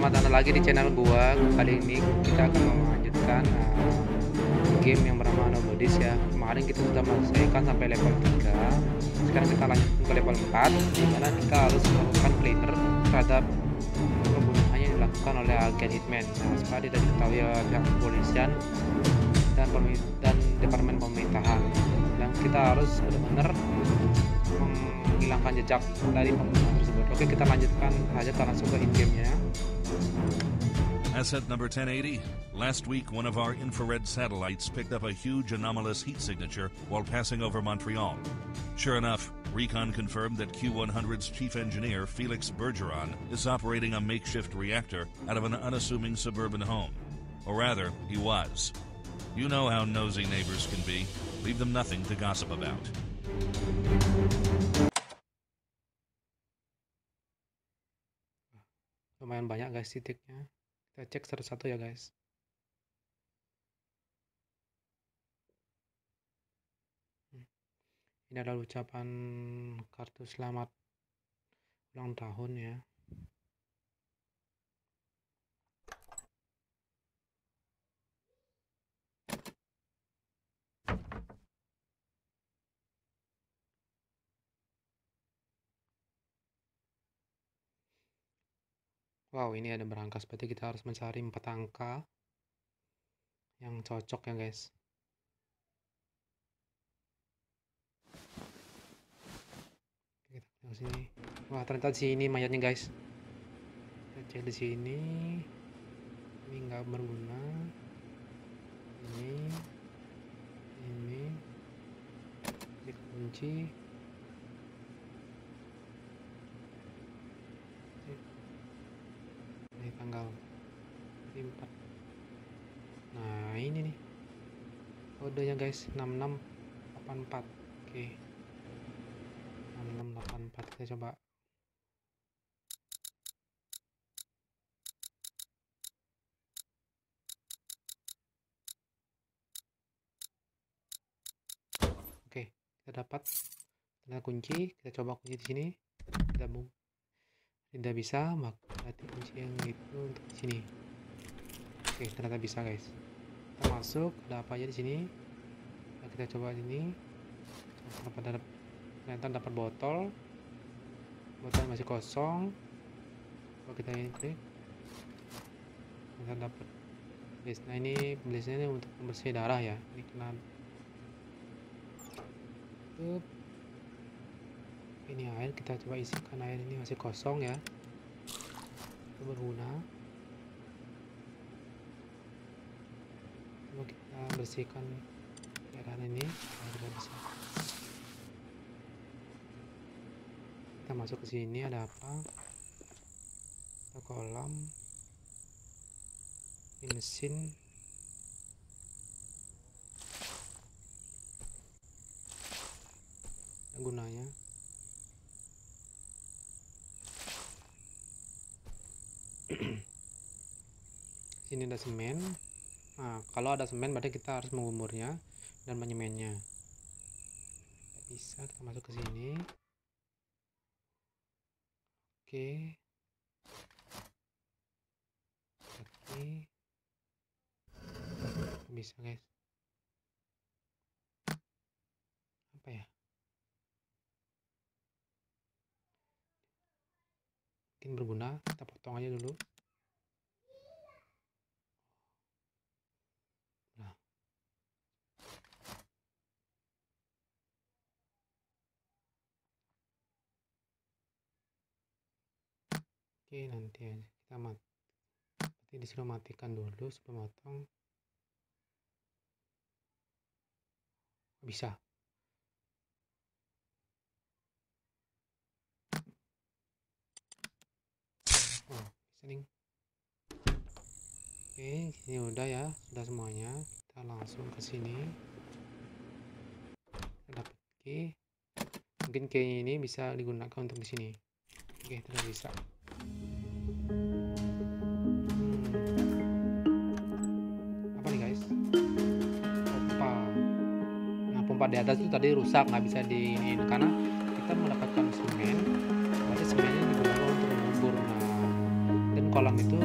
selamat datang lagi di channel gua. Kali ini kita akan melanjutkan uh, game yang bernama Nobodies ya. Kemarin kita sudah menyelesaikan sampai level 3. Sekarang kita lanjutkan ke level 4 di mana kita harus melakukan cleaner terhadap pembunuhan yang dilakukan oleh agen Hitman. Nah, setelah tidak diketahui oleh pihak kepolisian dan dan departemen pemerintahan. Dan kita harus benar-benar menghilangkan jejak dari pembunuhan tersebut. Oke, kita lanjutkan aja langsung ke in game-nya. Asset number 1080. Last week, one of our infrared satellites picked up a huge anomalous heat signature while passing over Montreal. Sure enough, Recon confirmed that Q100's chief engineer, Felix Bergeron, is operating a makeshift reactor out of an unassuming suburban home. Or rather, he was. You know how nosy neighbors can be. Leave them nothing to gossip about. Lumayan banyak guys titiknya. Kita cek satu-satu ya guys. Hmm. Ini adalah ucapan kartu selamat ulang tahun ya. Wow, ini ada berangkas. Berarti kita harus mencari empat angka yang cocok ya, guys. Kita ke sini. Wah, ternyata di sini mayatnya, guys. Kita cek di sini. Ini nggak berguna. Ini. Ini. Dikunci. ini tanggal 4 nah ini nih. Kodenya guys. 6684 oke. 6684 kita coba. Oke kita dapat. Kita kunci. Kita coba kunci di sini. Kita boom tidak bisa maka kunci yang itu untuk di sini. Oke ternyata bisa guys. Kita masuk ada apa aja di sini? Nah, kita coba ini dapat ternyata dapat botol. Botol masih kosong. Kalau kita ini klik. Kita dapat guys nah ini biasanya untuk membersih darah ya. Ini kena ini air kita coba isikan air ini masih kosong ya. Itu berguna. Coba kita bersihkan cairan ini kita bisa. Kita masuk ke sini ada apa? Kita kolam. Ini mesin. Gunanya sini ada semen. Nah kalau ada semen berarti kita harus mengumurnya dan menyemennya bisa kita masuk ke sini. Oke. Oke. Bisa guys. Apa ya? Mungkin berguna kita potong aja dulu nah oke nanti aja kita mati berarti disuruh matikan dulu sebelum potong bisa. Oh listening oke ini udah ya sudah semuanya. Kita langsung ke sini. Dapat key. Mungkin key ini bisa digunakan untuk di sini. Oke tidak bisa pompa di atas itu tadi rusak nggak bisa di ini karena kita mendapatkan semen. Berarti semennya digunakan untuk mengubur nah dan kolam itu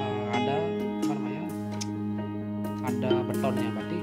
uh, ada apa namanya ada betonnya. Berarti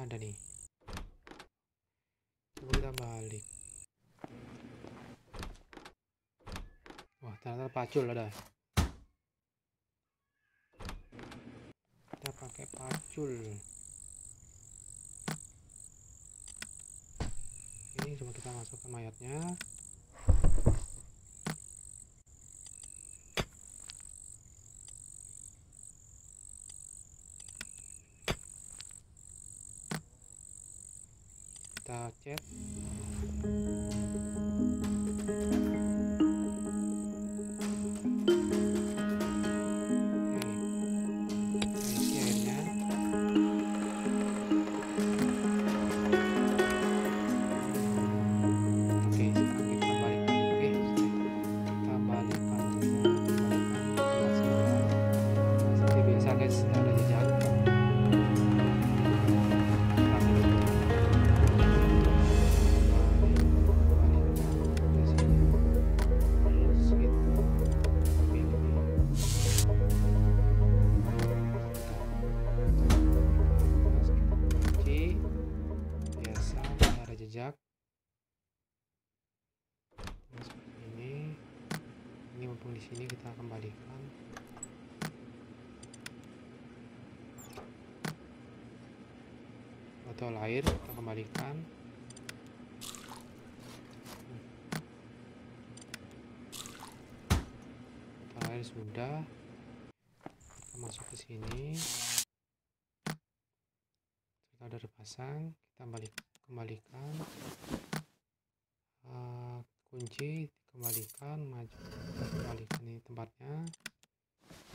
Ada nih. Coba kita balik. Wah, ternyata pacul ada. Kita pakai pacul. Ini coba kita masukkan mayatnya. Kita botol air kita kembalikan. Botol air sudah. Kita masuk ke sini. Kita udah dipasang kita balik kembalikan. Eh, kunci kembalikan maju kembalikan ini tempatnya.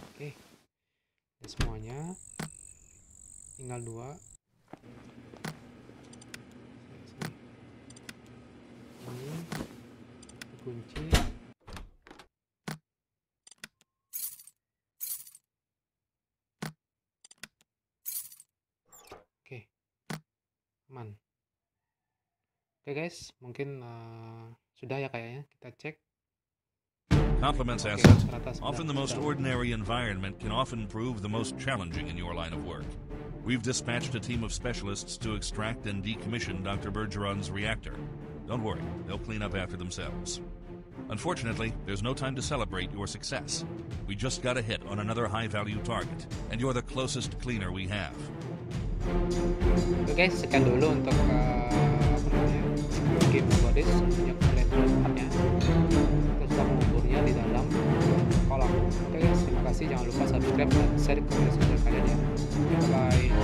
Oke udah semuanya. Tinggal dua Oke, okay. aman. Oke okay guys, mungkin uh, sudah ya kayaknya. Kita cek. Compliments okay, asset. Often the most ordinary environment can often prove the most challenging in your line of work. We've dispatched a team of specialists to extract and decommission Dr. Bergeron's reactor. Don't worry, they'll clean up after themselves. Unfortunately, there's no time to celebrate your success. We just got a hit on another high value target, and you're the closest cleaner we have. Oke guys, sekian dulu untuk eh, namanya game Godis yang kalian tempatnya. Kita sudah menguburnya di dalam kolam. Oke guys, terima kasih. Jangan lupa subscribe dan share ke media sosial kalian ya. Bye